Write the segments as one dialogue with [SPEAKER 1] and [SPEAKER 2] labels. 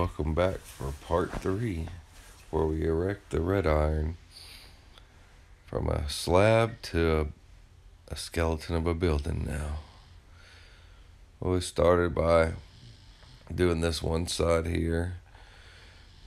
[SPEAKER 1] welcome back for part three, where we erect the red iron from a slab to a, a skeleton of a building now. Well, we started by doing this one side here,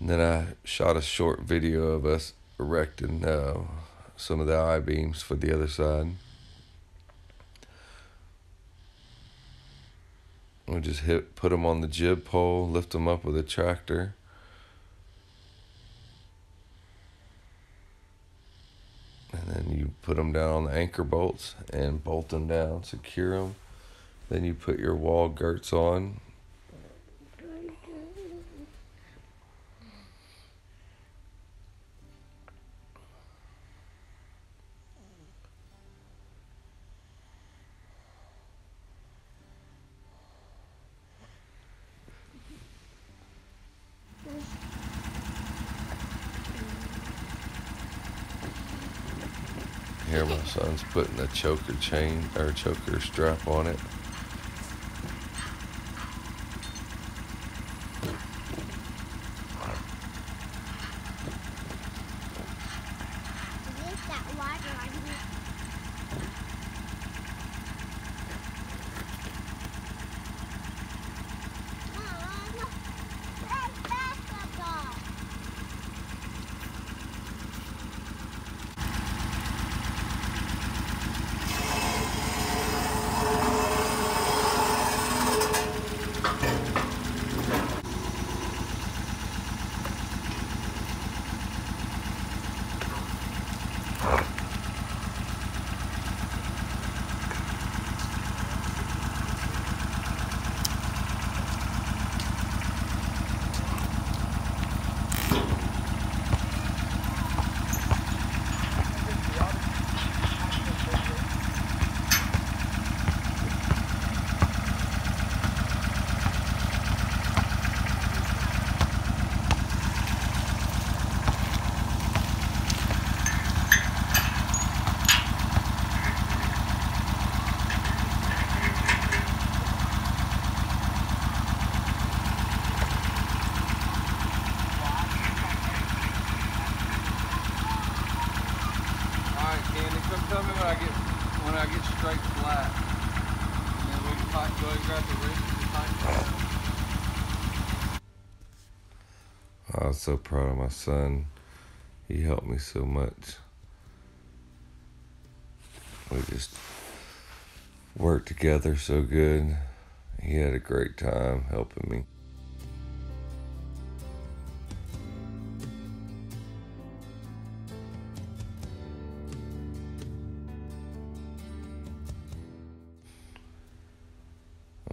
[SPEAKER 1] and then I shot a short video of us erecting uh, some of the I beams for the other side. We just hit, put them on the jib pole, lift them up with a tractor. And then you put them down on the anchor bolts and bolt them down, secure them. Then you put your wall girts on. Here my son's putting a choker chain or choker strap on it.
[SPEAKER 2] Is that water on here? Mom, that's basketball.
[SPEAKER 3] Alright, Candy, come tell me when I get when I get straight flat. And we can grab the.
[SPEAKER 1] I was so proud of my son. He helped me so much. We just worked together so good. He had a great time helping me.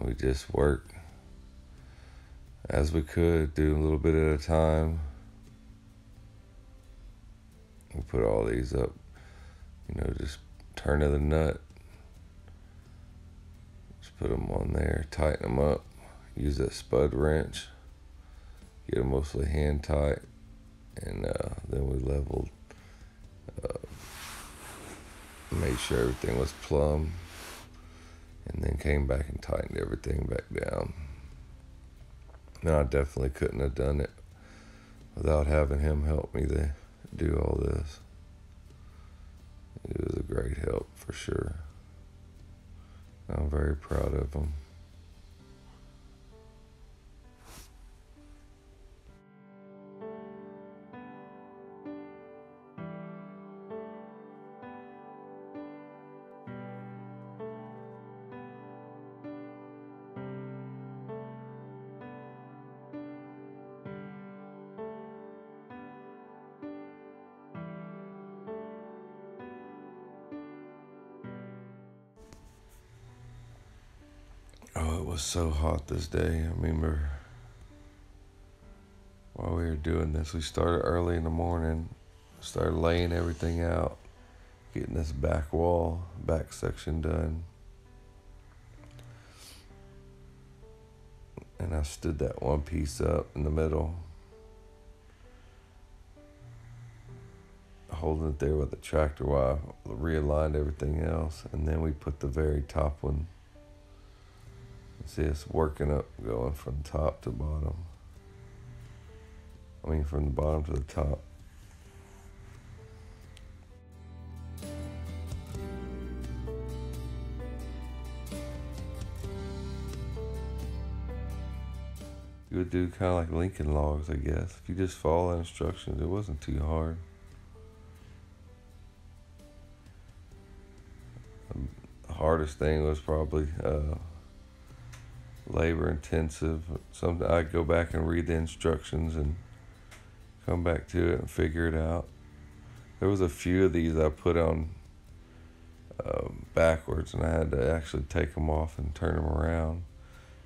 [SPEAKER 1] We just worked as we could, do a little bit at a time. We put all these up, you know, just turn of the nut. Just put them on there, tighten them up, use that spud wrench, get them mostly hand tight, and uh, then we leveled, uh, made sure everything was plumb, and then came back and tightened everything back down. No, I definitely couldn't have done it without having him help me to do all this. It was a great help for sure. I'm very proud of him. Was so hot this day. I remember while we were doing this, we started early in the morning, started laying everything out, getting this back wall, back section done. And I stood that one piece up in the middle, holding it there with the tractor while I realigned everything else. And then we put the very top one See, it's working up, going from top to bottom. I mean, from the bottom to the top. You would do kind of like Lincoln logs, I guess. If you just follow the instructions, it wasn't too hard. The hardest thing was probably uh, labor intensive. Something I'd go back and read the instructions and come back to it and figure it out. There was a few of these I put on um, backwards, and I had to actually take them off and turn them around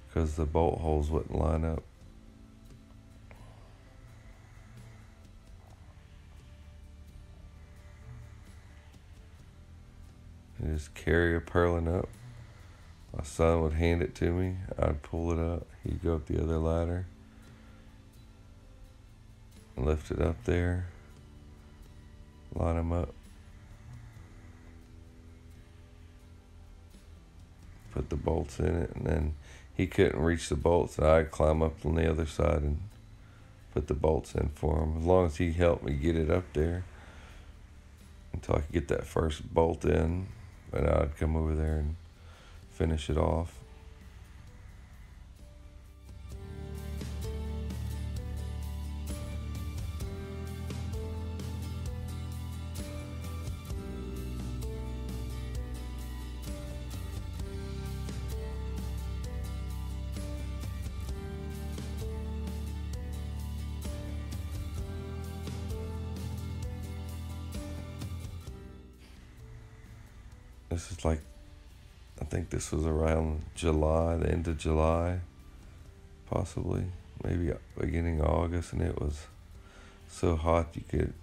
[SPEAKER 1] because the bolt holes wouldn't line up. And just carry a purlin up. My son would hand it to me. I'd pull it up. He'd go up the other ladder. Lift it up there. Line them up. Put the bolts in it. And then he couldn't reach the bolts. And I'd climb up on the other side and put the bolts in for him. As long as he helped me get it up there until I could get that first bolt in. And I'd come over there and finish it off. This is like, I think this was around July, the end of July, possibly, maybe beginning August, and it was so hot you could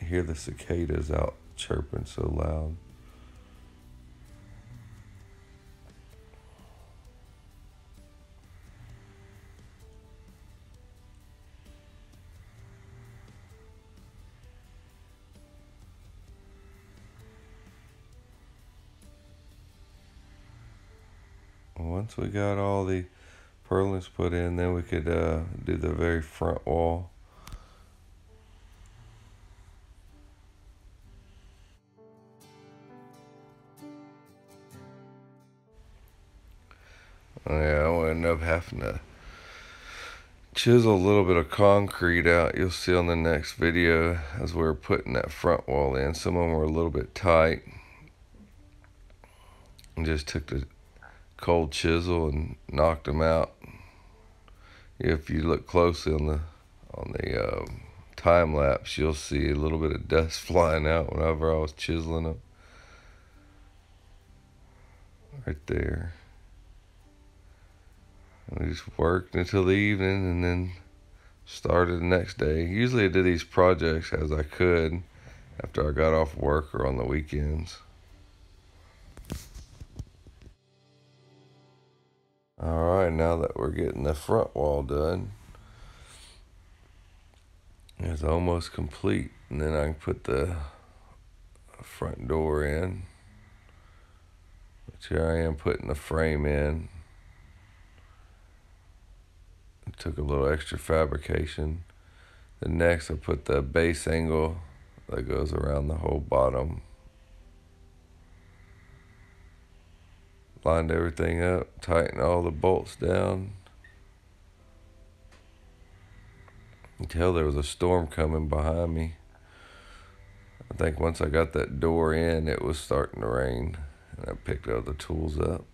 [SPEAKER 1] hear the cicadas out chirping so loud. Once we got all the purlins put in, then we could uh, do the very front wall. Yeah, I will end up having to chisel a little bit of concrete out. You'll see on the next video as we are putting that front wall in. Some of them were a little bit tight. And just took the cold chisel and knocked them out. If you look closely on the on the uh, time lapse, you'll see a little bit of dust flying out whenever I was chiseling them. Right there. And we just worked until the evening and then started the next day. Usually I did these projects as I could after I got off work or on the weekends. All right, now that we're getting the front wall done, it's almost complete. And then I can put the front door in. Which here I am putting the frame in. It took a little extra fabrication. Then next I put the base angle that goes around the whole bottom lined everything up, tightened all the bolts down. Until there was a storm coming behind me. I think once I got that door in, it was starting to rain. And I picked all the tools up.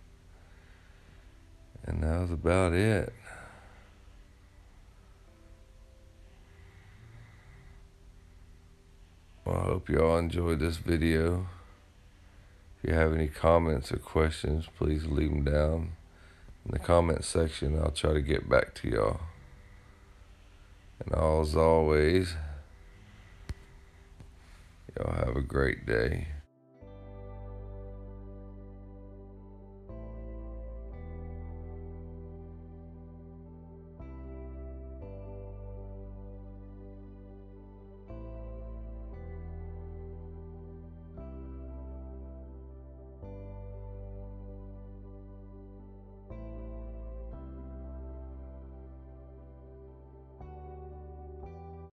[SPEAKER 1] And that was about it. Well, I hope y'all enjoyed this video. If you have any comments or questions, please leave them down in the comment section. I'll try to get back to y'all. And as always, y'all have a great day.